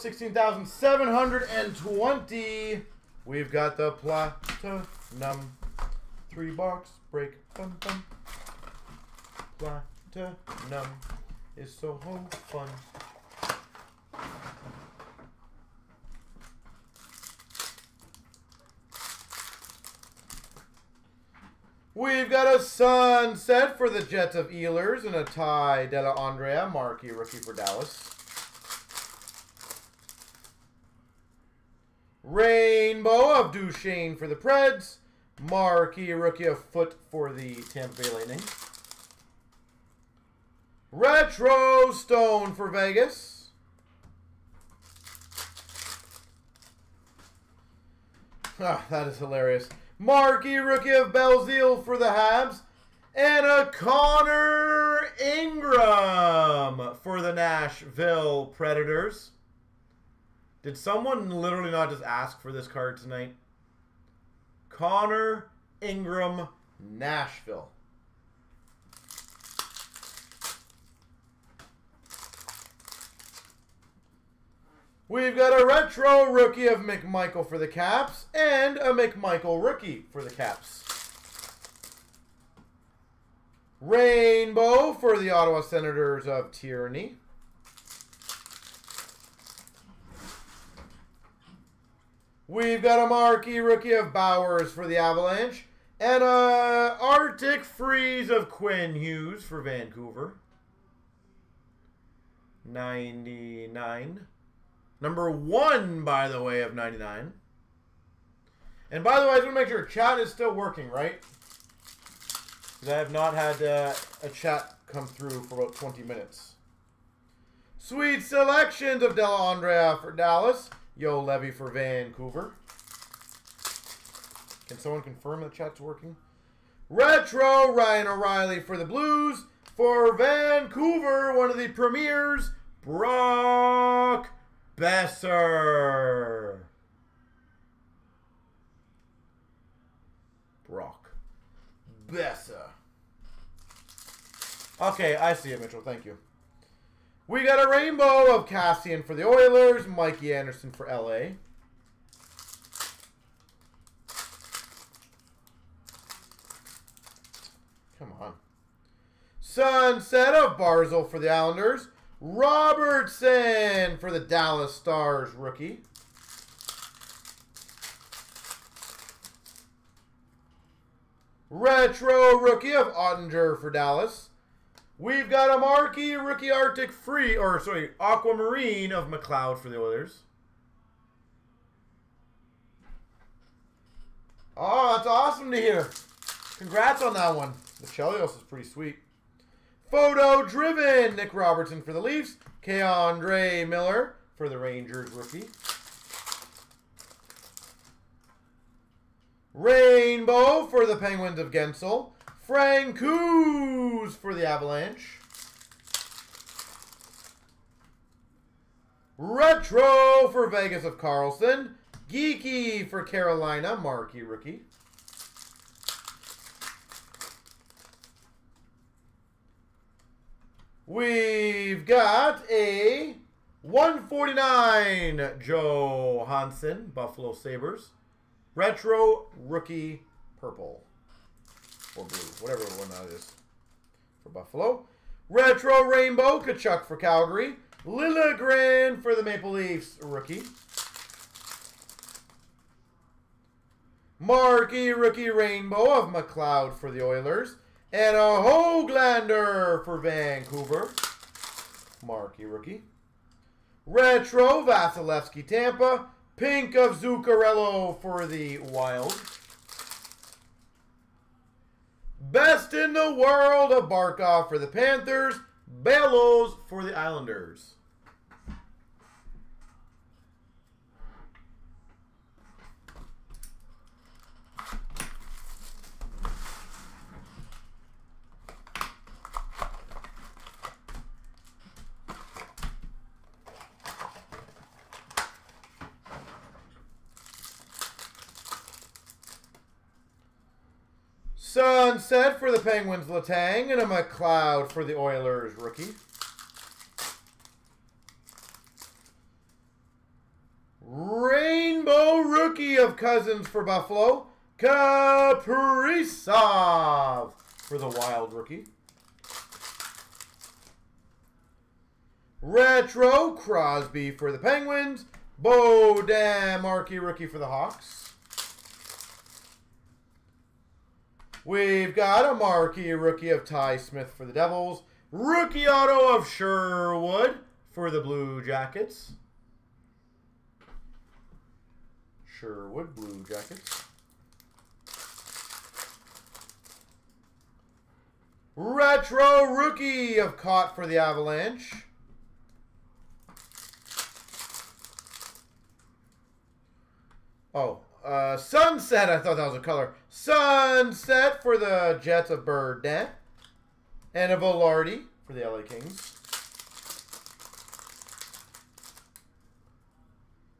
16,720. We've got the platinum three box break. Bum, bum. Platinum is so fun. We've got a sunset for the Jets of Ehlers and a Ty Dellandrea, marquee rookie for Dallas. Rainbow of Duchene for the Preds. Marquee rookie of Foote for the Tampa Bay Lightning. Retro Stone for Vegas. Ah, that is hilarious. Marquee rookie of Belzile for the Habs. And a Connor Ingram for the Nashville Predators. Did someone literally not just ask for this card tonight? Connor Ingram, Nashville. We've got a retro rookie of McMichael for the Caps and a McMichael rookie for the Caps. Rainbow for the Ottawa Senators of Tierney. We've got a marquee rookie of Bowers for the Avalanche. And a Arctic Freeze of Quinn Hughes for Vancouver. 99. Number one, by the way, of 99. And by the way, I just want to make sure chat is still working, right? Because I have not had uh, a chat come through for about 20 minutes. Sweet selections of Dellandrea for Dallas. Juolevi for Vancouver. Can someone confirm the chat's working? Retro Ryan O'Reilly for the Blues. For Vancouver, one of the premiers, Brock Boeser. Brock Boeser. Okay, I see it, Mitchell. Thank you. We got a rainbow of Kassian for the Oilers, Mikey Anderson for LA. Come on. Sunset of Barzal for the Islanders. Robertson for the Dallas Stars rookie. Retro rookie of Oettinger for Dallas. We've got a marquee rookie Arctic free, or sorry, Aquamarine of McLeod for the Oilers. Oh, that's awesome to hear. Congrats on that one. The Chelios is pretty sweet. Photo driven. Nick Robertson for the Leafs. K'Andre Miller for the Rangers rookie. Rainbow for the Penguins of Guentzel. Francouz for the Avalanche. Retro for Vegas of Karlsson. Geekie for Carolina, Marquee rookie. We've got a 149 Joe Hansen, Buffalo Sabres. Retro Rookie Purple. Or blue, whatever one that is for Buffalo. Retro Rainbow Tkachuk for Calgary. Liljegren for the Maple Leafs rookie. Marquee Rookie Rainbow of McLeod for the Oilers. And a Hoglander for Vancouver. Marquee rookie. Retro Vasilevskiy Tampa. Pink of Zuccarello for the Wild. Best in the world of Barkov for the Panthers. Bellows for the Islanders. Sunset for the Penguins, Letang, and a McLeod for the Oilers rookie. Rainbow rookie of Cozens for Buffalo, Kaprizov for the Wild rookie. Retro Crosby for the Penguins, Bo Markey rookie for the Hawks. We've got a marquee rookie of Ty Smith for the Devils. Rookie auto of Sherwood for the Blue Jackets. Sherwood Blue Jackets. Retro rookie of Kaut for the Avalanche. Oh, uh, Sunset. I thought that was a color. Sunset for the Jets of Bird And a Vilardi for the LA Kings.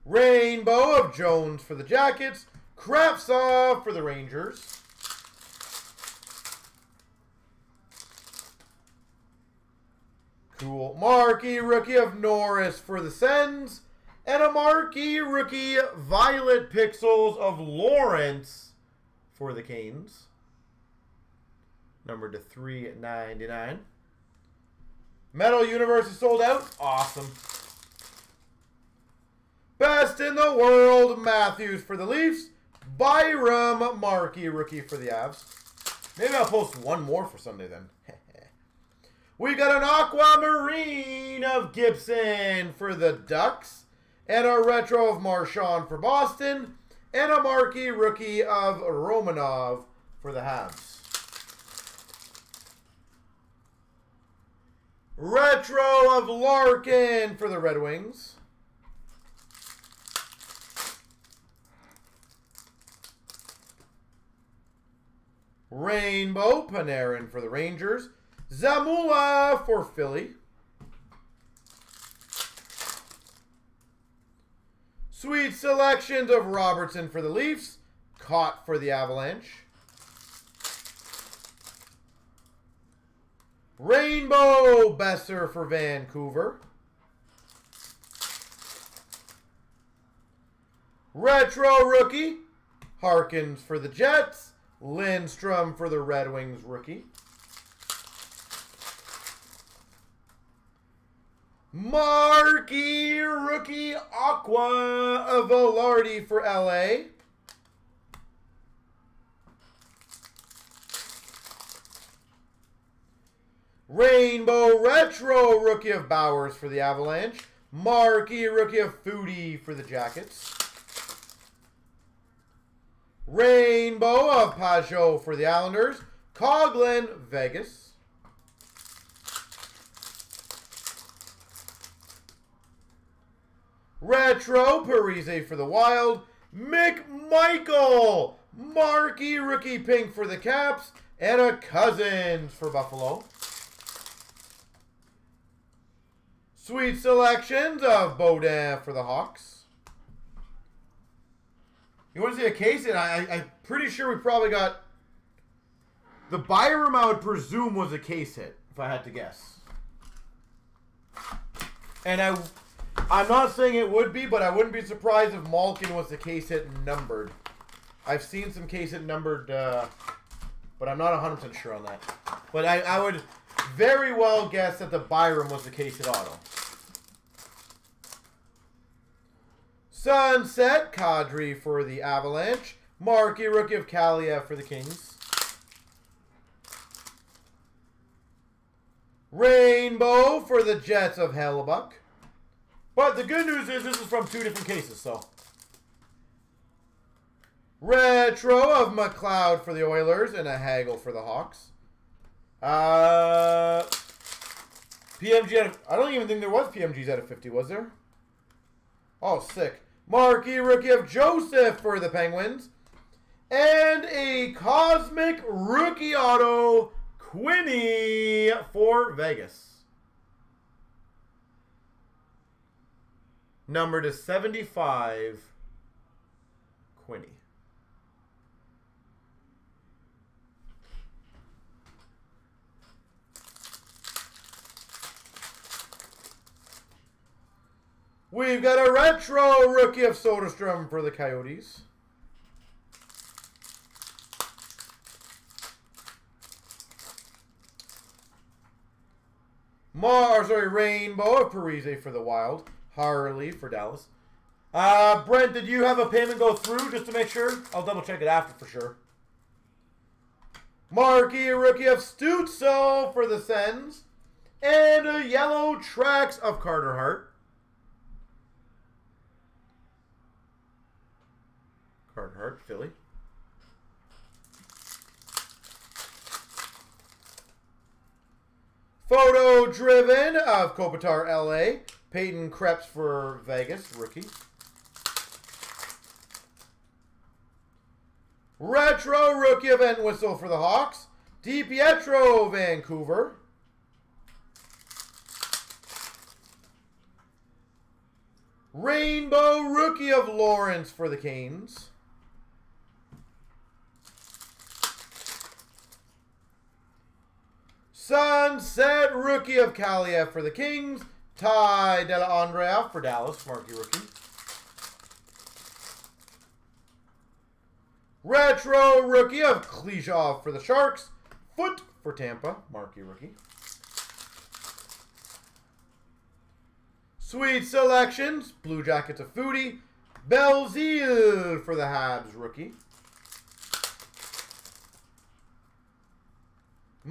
Rainbow of Jones for the Jackets. Kravtsov for the Rangers. Cool. Marquee rookie of Norris for the Sens. And a marquee rookie Violet Pixels of Lawrence for the Canes. Number to 399. Metal Universe is sold out. Awesome. Best in the world, Matthews for the Leafs. Byram Marquee, rookie for the Avs. Maybe I'll post one more for Sunday then. we got an Aquamarine of Gibson for the Ducks and a retro of Marchand for Boston, and a marquee rookie of Romanov for the Habs. Retro of Larkin for the Red Wings. Rainbow Panarin for the Rangers. Zamula for Philly. Sweet selections of Robertson for the Leafs. Kaut for the Avalanche. Rainbow Boeser for Vancouver. Retro rookie. Harkins for the Jets. Lindstrom for the Red Wings rookie. Marquee rookie Aqua Vilardi for LA. Rainbow Retro rookie of Bowers for the Avalanche. Marquee rookie of Foudy for the Jackets. Rainbow of Pageau for the Islanders. Coghlan, Vegas. Retro, Parise for the Wild. McMichael, Marquee Rookie Pink for the Caps. And a Cozens for Buffalo. Sweet selections of Beaudin for the Hawks. You want to see a case? And I, I, I'm pretty sure we probably got... The Byram, I would presume, was a case hit, if I had to guess. And I I'm not saying it would be, but I wouldn't be surprised if Malkin was the case hit numbered. I've seen some case hit numbered, uh, but I'm not 100% sure on that. But I, I would very well guess that the Byram was the case hit auto. Sunset, Kadri for the Avalanche. Marquee, rookie of Kaliyev for the Kings. Rainbow for the Jets of Hellebuyck. But the good news is this is from two different cases, so. Retro of McLeod for the Oilers and a Hagel for the Hawks. Uh, PMG at I don't even think there was PMGs at a 50, was there? Oh, sick. Marquee rookie of Joseph for the Penguins. And a Cosmic Rookie Auto Quinney for Vegas. Number to 75, Quinney. We've got a retro rookie of Soderstrom for the Coyotes. Mars or a Rainbow of Parise for the Wild. Harley for Dallas. Uh, Brent, did you have a payment go through just to make sure? I'll double check it after for sure. Marquee, rookie of Stützle for the Sens. And a yellow tracks of Carter Hart. Carter Hart, Philly. Photo driven of Kopitar LA. Peyton Krebs for Vegas, rookie. Retro rookie Entwistle for the Hawks. DiPietro, Vancouver. Rainbow rookie of Lawrence for the Canes. Sunset rookie of Kaliyev for the Kings. Ty Dellandrea for Dallas, marquee rookie. Retro rookie of Klejov for the Sharks. Foote for Tampa, marquee rookie. Sweet selections. Blue Jackets of Foudy. Belzile for the Habs rookie.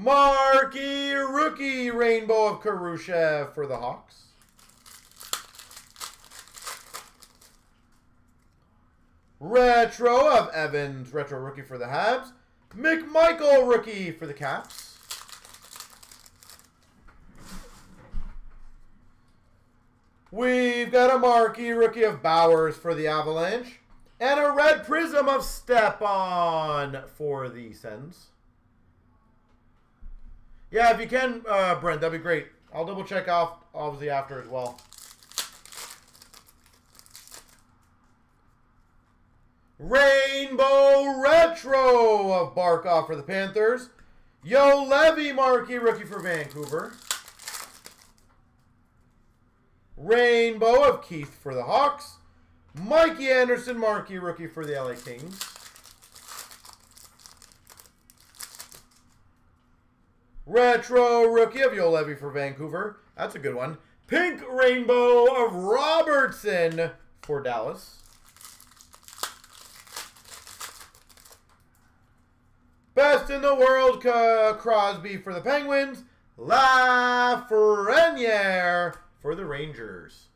Marquee rookie rainbow of Karusha for the Hawks. Retro of Evans, retro rookie for the Habs. McMichael rookie for the Caps. We've got a marquee rookie of Bowers for the Avalanche. And a red prism of Stepan for the Sens. Yeah, if you can, uh, Brent, that'd be great. I'll double check off, obviously, after as well. Rainbow Retro of Barkov for the Panthers. Yo Levy Marquee, rookie for Vancouver. Rainbow of Keith for the Hawks. Mikey Anderson Marquee, rookie for the LA Kings. Retro rookie of Juolevi for Vancouver. That's a good one. Pink Rainbow of Robertson for Dallas. Best in the world, Crosby for the Penguins. Lafreniere for the Rangers.